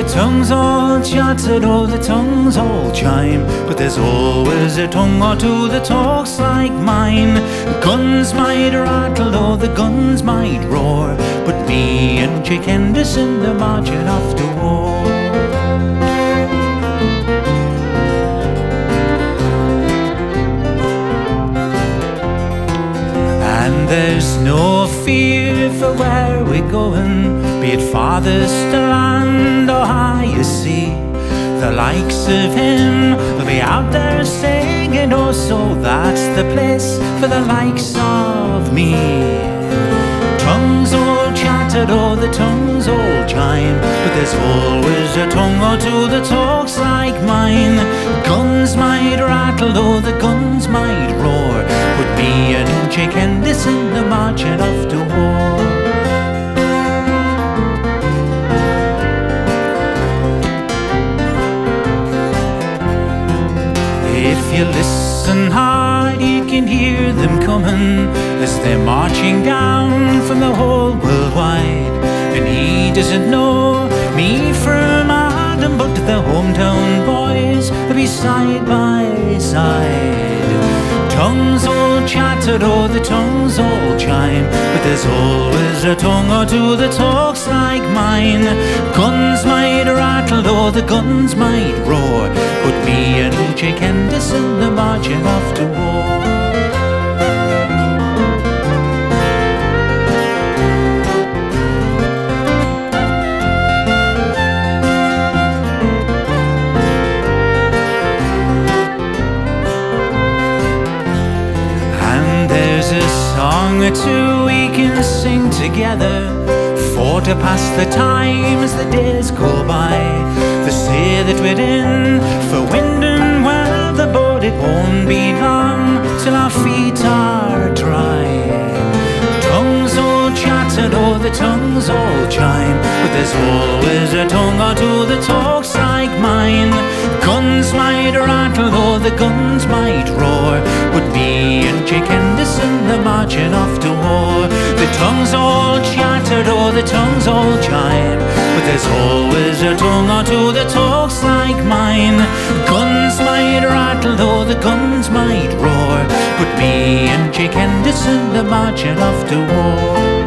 The tongues all chattered, oh, the tongues all chime. But there's always a tongue or two that talks like mine. The guns might rattle, oh, the guns might roar. But me and Chick Henderson, they're marching off to war. There's no fear for where we're going, be it farthest land or higher sea. The likes of him will be out there singing, oh, so that's the place for the likes of me. Tongues all chattered, oh, the tongues all chime, but there's always a tongue or two that talks like mine. Guns might rattle, oh, the guns might roar, but me and Chick Henderson are marching off to war. If you listen hard, you can hear them coming as they're marching down from the whole world wide. And he doesn't know me from Adam, but the hometown boys will be side by side. Tongues all chattered, oh, the tongues all chime, but there's always a tongue or two that talks like mine. Guns might rattle, or the guns might roar, but me and Chick Henderson are marching off to war. Two we can sing together. For to pass the time as the days go by The sea that we're in for wind and weather But it won't be long till our feet are dry. Tongues all chattered, oh the tongues all chime But there's always a tongue or two that talks like mine. Guns might rattle, oh the guns might roar marching off to war. The tongues all chattered, or the tongues all chime But there's always a tongue or two that talks like mine. Guns might rattle, oh the guns might roar. But me and Chick Henderson are marching off to war